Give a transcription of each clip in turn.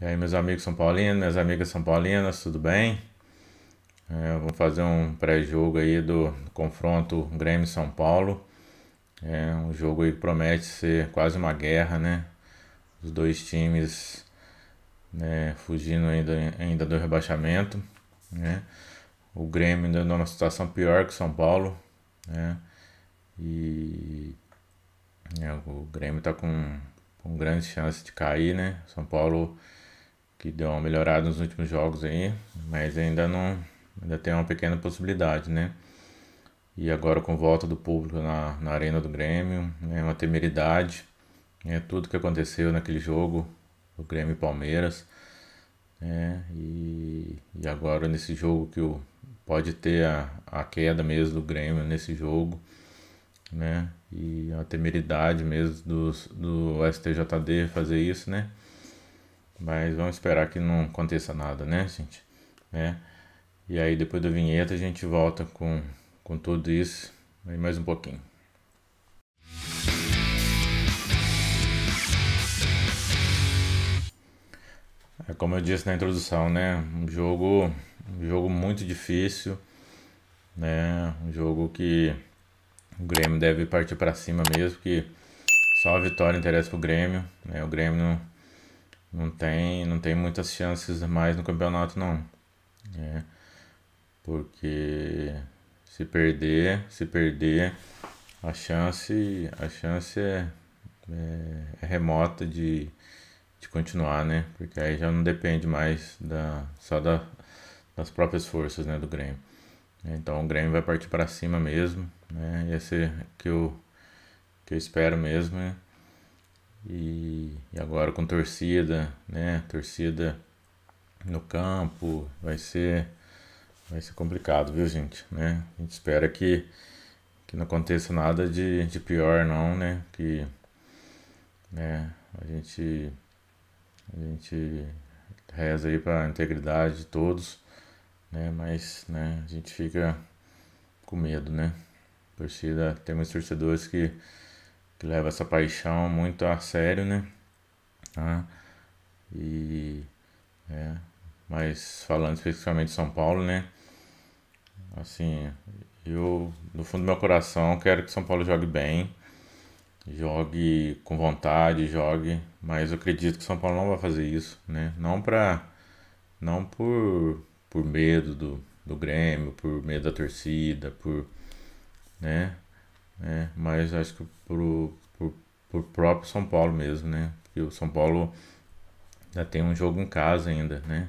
E aí, meus amigos São Paulinos, minhas amigas São Paulinas, tudo bem? É, fazer um pré-jogo aí do, confronto Grêmio-São Paulo. É um jogo aí que promete ser quase uma guerra, né? Os dois times né, fugindo ainda, ainda do rebaixamento, né? O Grêmio ainda numa situação pior que o São Paulo, né? E é, o Grêmio está com, com grandes chances de cair, né? São Paulo que deu uma melhorada nos últimos jogos aí, mas ainda não ainda tem uma pequena possibilidade, né? E agora com volta do público na, na arena do Grêmio, é uma temeridade, é tudo que aconteceu naquele jogo, o Grêmio e Palmeiras, é, e, e agora nesse jogo que o, pode ter a, a queda mesmo do Grêmio nesse jogo, né? E a temeridade mesmo do, do STJD fazer isso, né? Mas vamos esperar que não aconteça nada, né, gente? É. E aí depois da vinheta a gente volta com, com tudo isso mais um pouquinho. É como eu disse na introdução, né? Um jogo, um jogo muito difícil, né? Um jogo que o Grêmio deve partir para cima mesmo, que só a vitória interessa pro Grêmio, né? O Grêmio não tem, não tem muitas chances mais no campeonato não. É, porque se perder, se perder, a chance, a chance é, é, é, remota de, de continuar, né? Porque aí já não depende mais da, só da, das próprias forças né, do Grêmio. Então o Grêmio vai partir para cima mesmo, né? Esse é que eu, que eu espero mesmo, né? E, e agora com torcida, né? Torcida no campo, vai ser vai ser complicado, viu, gente, né? A gente espera que que não aconteça nada de, de pior não, né? Que né, a gente a gente reza aí para a integridade de todos, né? Mas, né, a gente fica com medo, né? torcida, tem muitos torcedores que que leva essa paixão muito a sério, né? Tá? E é, mas falando especificamente de São Paulo, né? Assim, eu no fundo do meu coração quero que São Paulo jogue bem, jogue com vontade, jogue, mas eu acredito que São Paulo não vai fazer isso, né? Não para não por por medo do, do Grêmio, por medo da torcida, por né? Né? Mas acho que pro, pro, pro próprio São Paulo mesmo, né? Porque o São Paulo já tem um jogo em casa ainda, né?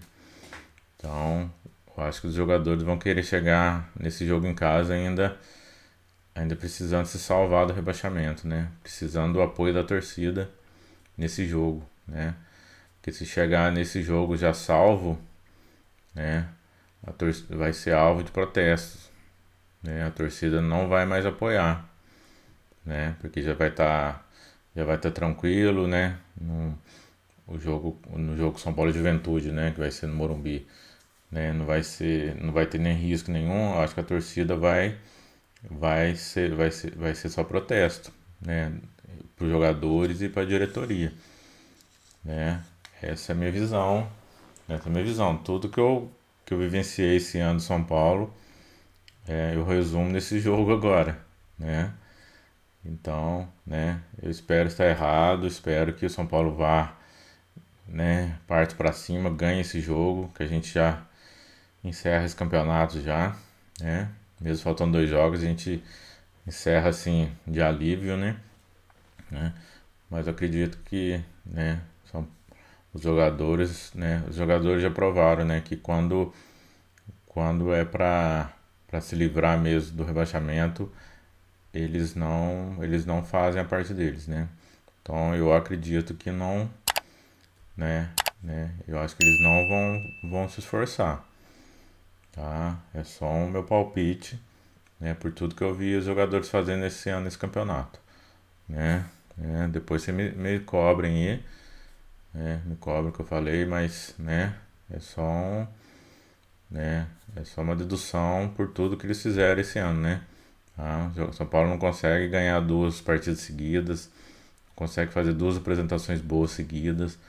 Então, eu acho que os jogadores vão querer chegar nesse jogo em casa ainda ainda precisando se salvar do rebaixamento, né? Precisando do apoio da torcida nesse jogo, né? Porque se chegar nesse jogo já salvo, né? A vai ser alvo de protestos, né? A torcida não vai mais apoiar, né? Porque já vai estar tá, já vai estar tá tranquilo, né? No, o jogo no jogo São Paulo Juventude, né, que vai ser no Morumbi, né? Não vai ser não vai ter nem risco nenhum. Acho que a torcida vai vai ser vai ser vai ser só protesto, né? Para os jogadores e para a diretoria, né? Essa é a minha visão, essa é a minha visão. Tudo que eu que eu vivenciei esse ano em São Paulo, é, eu resumo nesse jogo agora, né? Então, né, eu espero estar errado, espero que o São Paulo vá, né, parte para cima, ganhe esse jogo, que a gente já encerra esse campeonato já, né? Mesmo faltando dois jogos, a gente encerra assim de alívio, né? né? Mas eu acredito que, né, são os jogadores, né, os jogadores já provaram, né, que quando quando é para para se livrar mesmo do rebaixamento, eles não eles não fazem a parte deles, né? Então eu acredito que não, né, né? Eu acho que eles não vão vão se esforçar, tá? É só o meu palpite, né? Por tudo que eu vi os jogadores fazendo esse ano nesse campeonato, né? É, depois você me, me cobrem aí, né? Me cobrem o que eu falei, mas, né? É só um, né? É só uma dedução por tudo que eles fizeram esse ano, né? Tá? São Paulo não consegue ganhar duas partidas seguidas, consegue fazer duas apresentações boas seguidas,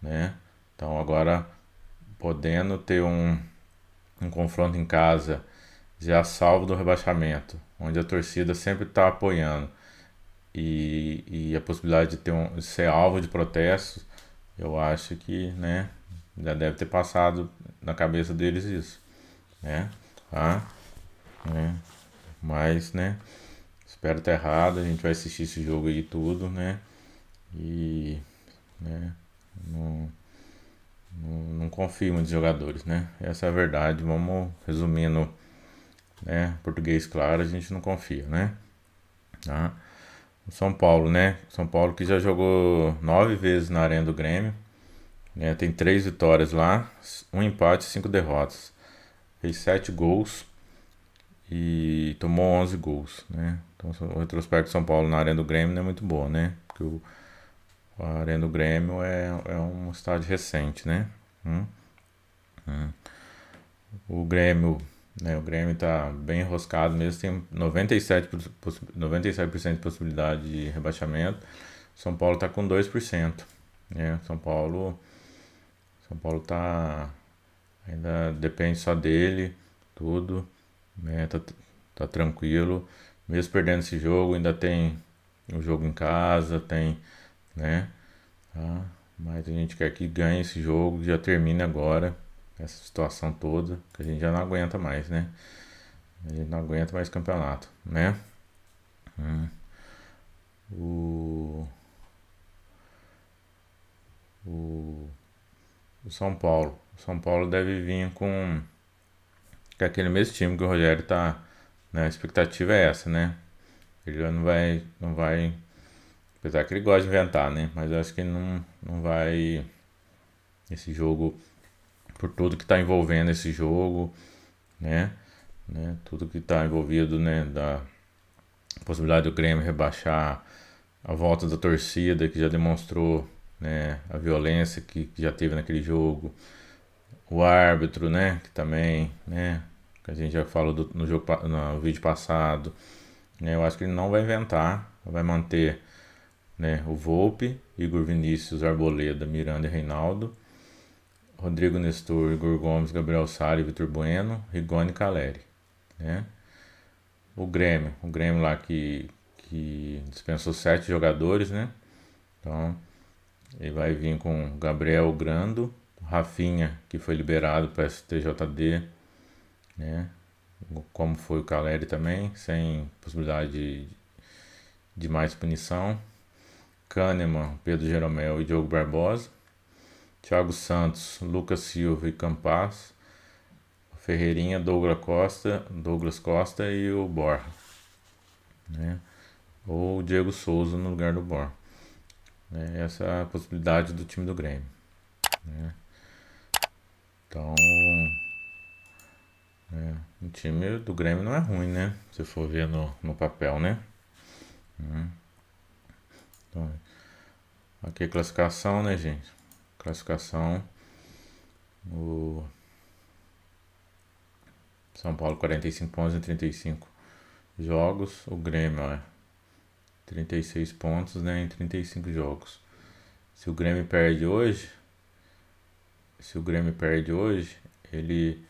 né? Então agora podendo ter um, um confronto em casa já salvo do rebaixamento, onde a torcida sempre está apoiando e, e a possibilidade de ter um, de ser alvo de protestos, eu acho que né, já deve ter passado na cabeça deles isso. Né? Tá? Né? Mas, né? Espero estar errado, a gente vai assistir esse jogo aí tudo, né? E né, não, não, não confio nos jogadores, né? Essa é a verdade. Vamos resumindo, né? Português claro, a gente não confia, né? Tá? São Paulo, né? São Paulo que já jogou nove vezes na Arena do Grêmio. Né? Tem três vitórias lá, um empate e cinco derrotas. Fez sete gols e tomou 11 gols, né? Então o retrospecto de São Paulo na Arena do Grêmio não é muito bom, né? Porque o, a Arena do Grêmio é, é um estádio recente, né? Hum? Hum. O Grêmio, né? O Grêmio tá bem enroscado mesmo, tem 97%, 97 de possibilidade de rebaixamento. São Paulo tá com 2%, né? São Paulo São Paulo tá ainda depende só dele, tudo, né? Tá, tá tranquilo. Mesmo perdendo esse jogo, ainda tem o jogo em casa, tem né? Tá? Mas a gente quer que ganhe esse jogo, já termine agora essa situação toda, que a gente já não aguenta mais, né? A gente não aguenta mais campeonato, né? Hum. O... o o São Paulo. O São Paulo deve vir com, com aquele mesmo time que o Rogério tá. Né? A expectativa é essa, né? Ele não vai, não vai Apesar que ele gosta de inventar, né? Mas eu acho que ele não, não vai. Esse jogo, por tudo que está envolvendo esse jogo, né? né? Tudo que está envolvido, né? Da possibilidade do Grêmio rebaixar a volta da torcida, que já demonstrou né? a violência que, que já teve naquele jogo. O árbitro, né? Que também, né? Que a gente já falou do, no, jogo, no vídeo passado. Né? Eu acho que ele não vai inventar, vai manter né? O Volpe, Igor Vinícius, Arboleda, Miranda e Reinaldo, Rodrigo Nestor, Igor Gomes, Gabriel Sari, Vitor Bueno, Rigoni e Caleri, né? O Grêmio, o Grêmio lá que, que dispensou sete jogadores, né? Então, ele vai vir com Gabriel Grando, Rafinha, que foi liberado para STJD, né? Como foi o Caleri também, sem possibilidade de, de mais punição. Kahneman, Pedro Jeromel e Diogo Barbosa, Thiago Santos, Lucas Silva e Campas, Ferreirinha, Douglas Costa, Douglas Costa e o Borra, né? Ou o Diego Souza no lugar do Borra. É essa é a possibilidade do time do Grêmio. Né? Então, é, o time do Grêmio não é ruim, né? Se for ver no, no papel, né? Hum. Então, aqui a classificação, né, gente? Classificação. O São Paulo 45 pontos em 35 jogos. O Grêmio, ó, 36 pontos né, em 35 jogos. Se o Grêmio perde hoje, se o Grêmio perde hoje, ele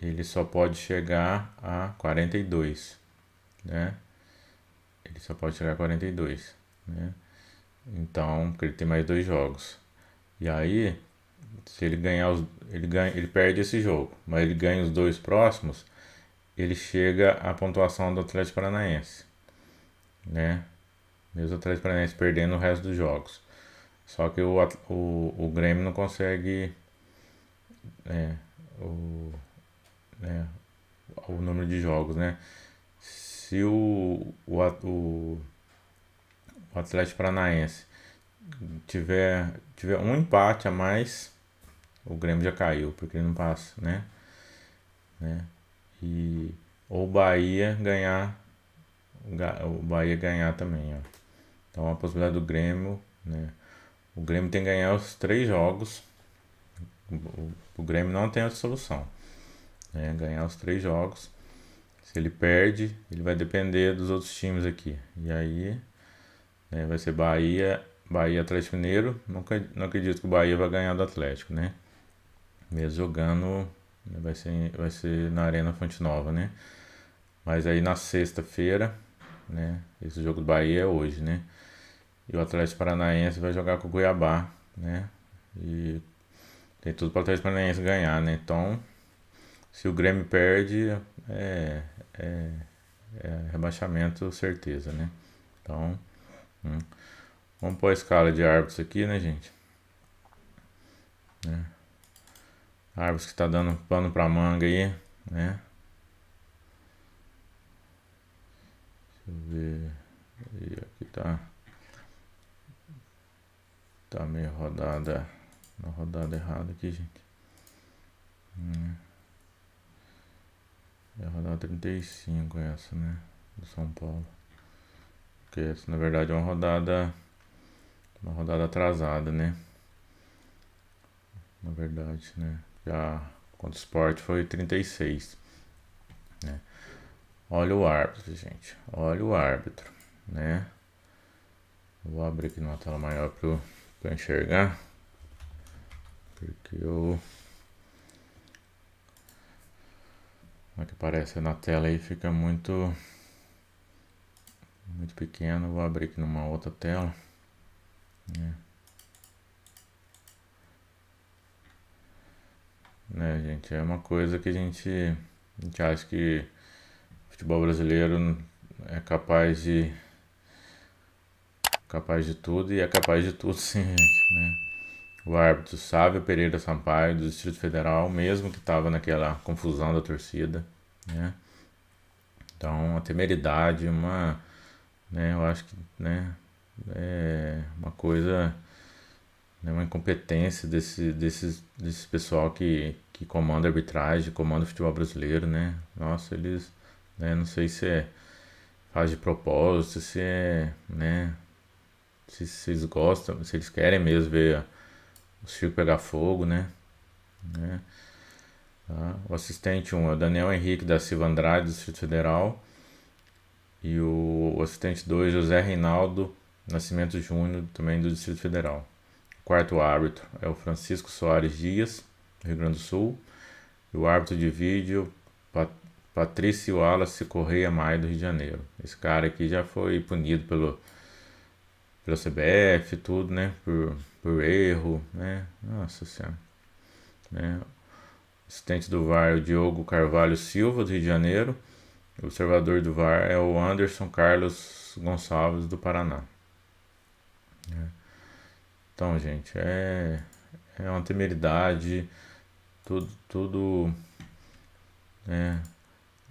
ele só pode chegar a 42, né? Ele só pode chegar a 42 né? Então, ele tem mais dois jogos. E aí, se ele ganhar os, ele ganha, ele perde esse jogo, mas ele ganha os dois próximos, ele chega à pontuação do Atlético Paranaense, né? Mesmo o Atlético Paranaense perdendo o resto dos jogos. Só que o, o, o Grêmio não consegue né, o, né, o número de jogos, né? Se o, o, o o Atlético Paranaense tiver, tiver um empate a mais, o Grêmio já caiu, porque ele não passa, né? né? E ou o Bahia ganhar, o Bahia ganhar também, ó. Então a possibilidade do Grêmio, né? O Grêmio tem que ganhar os três jogos. O, Grêmio não tem outra solução. Né? Ganhar os três jogos. Se ele perde, ele vai depender dos outros times aqui. E aí né? Vai ser Bahia Bahia Atlético Mineiro, nunca, não acredito que o Bahia vai ganhar do Atlético, né? Mesmo jogando, vai ser, vai ser na Arena Fonte Nova, né? Mas aí na sexta-feira, né? Esse jogo do Bahia é hoje, né? E o Atlético Paranaense vai jogar com o Cuiabá, né? E tem tudo para o Atlético Paranaense ganhar, né? Então, se o Grêmio perde, é, é, é rebaixamento certeza, né? Então, hum. vamos pôr a escala de árbitros aqui, né, gente? Né? Árbitros que tá dando pano pra manga aí, né? Deixa eu ver. E aqui tá. Tá meio rodada. Na rodada errada aqui, gente. Hum. É a rodada 35 essa, né? Do São Paulo. Porque essa na verdade é uma rodada. Uma rodada atrasada, né? Na verdade, né? Já contra o Sport foi 36. Né? Olha o árbitro, gente. Olha o árbitro, né? Vou abrir aqui numa tela maior para enxergar. Porque eu. Como é que aparece na tela aí fica muito. Muito pequeno. Vou abrir aqui numa outra tela. Né? né, gente? É uma coisa que a gente, a gente acha que o futebol brasileiro é capaz de capaz de tudo e é capaz de tudo sim, gente, né? O árbitro Sávio Pereira Sampaio, do Distrito Federal, mesmo que estava naquela confusão da torcida, né? Então, uma temeridade, uma, né, eu acho que, né, é uma coisa, né, uma incompetência desse, desse, desse pessoal que, que comanda a arbitragem, comanda o futebol brasileiro, né? Nossa, eles, né, não sei se é faz de propósito, se é, né, se, eles gostam, se eles querem mesmo ver o circo pegar fogo, né? né? Tá? O assistente 1 um é o Daniel Henrique da Silva Andrade, do Distrito Federal. E o, o assistente 2, José Reinaldo Nascimento Júnior, também do Distrito Federal. O quarto árbitro é o Francisco Soares Dias, do Rio Grande do Sul. E o árbitro de vídeo, Pat Patrício Wallace Correia Maia, do Rio de Janeiro. Esse cara aqui já foi punido pelo, pela CBF, tudo, né? Por por erro, né? Nossa Senhora. Né? Assistente do VAR, o Diogo Carvalho Silva, do Rio de Janeiro. O observador do VAR é o Anderson Carlos Gonçalves, do Paraná. Né? Então, gente, é, é uma temeridade, tudo, tudo, né?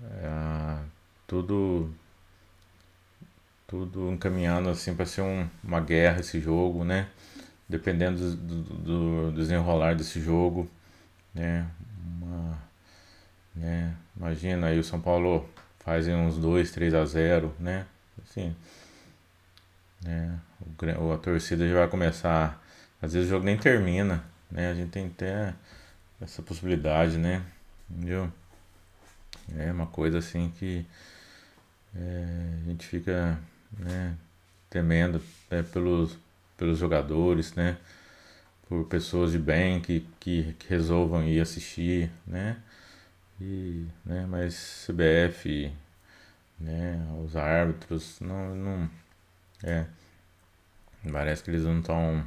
É, tudo, tudo encaminhando assim para ser um, uma guerra esse jogo, né? dependendo do, do, desenrolar desse jogo, né? Uma, né? Imagina aí o São Paulo faz uns 2, 3 a 0, né? Assim, né? O, a torcida já vai começar, às vezes o jogo nem termina, né? A gente tem até essa possibilidade, né? Entendeu? É uma coisa assim que é, a gente fica né, temendo é, pelos pelos jogadores, né? Por pessoas de bem que, que, que resolvam ir assistir, né? E, né? Mas CBF, né? Os árbitros, não, não é, parece que eles não estão,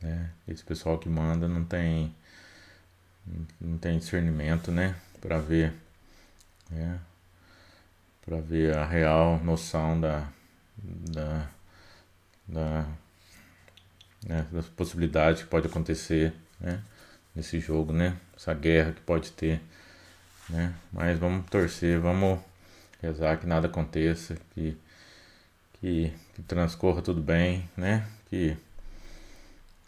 né? Esse pessoal que manda não tem, não tem discernimento, né? Para ver, né? Para ver a real noção da, da, da né, das possibilidades que pode acontecer né, nesse jogo, né, essa guerra que pode ter. Né, mas vamos torcer, vamos rezar que nada aconteça, que, que, que transcorra tudo bem, né, que,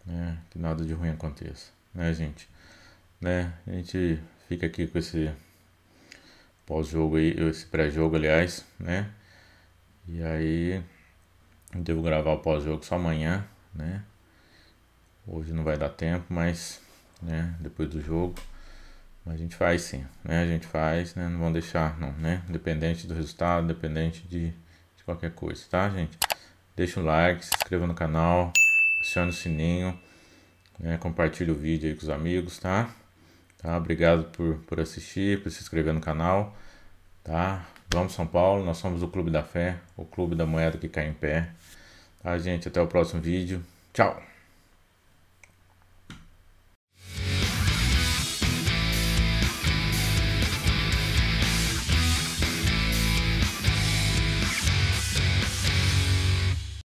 né, que nada de ruim aconteça, né, gente. Né, a gente fica aqui com esse pós-jogo aí, esse pré-jogo, aliás, né? E aí, devo gravar o pós-jogo só amanhã, né? Hoje não vai dar tempo, mas né, depois do jogo. Mas a gente faz sim, né? A gente faz, né? Não vão deixar, não, né? Independente do resultado, independente de, de qualquer coisa, tá, gente? deixa um like, se inscreva no canal, acione o sininho, né? compartilhe o vídeo aí com os amigos, tá? tá? Obrigado por, por assistir, por se inscrever no canal, tá? Vamos São Paulo, nós somos o Clube da Fé, o Clube da Moeda que cai em pé. Tá, gente? Até o próximo vídeo. Tchau!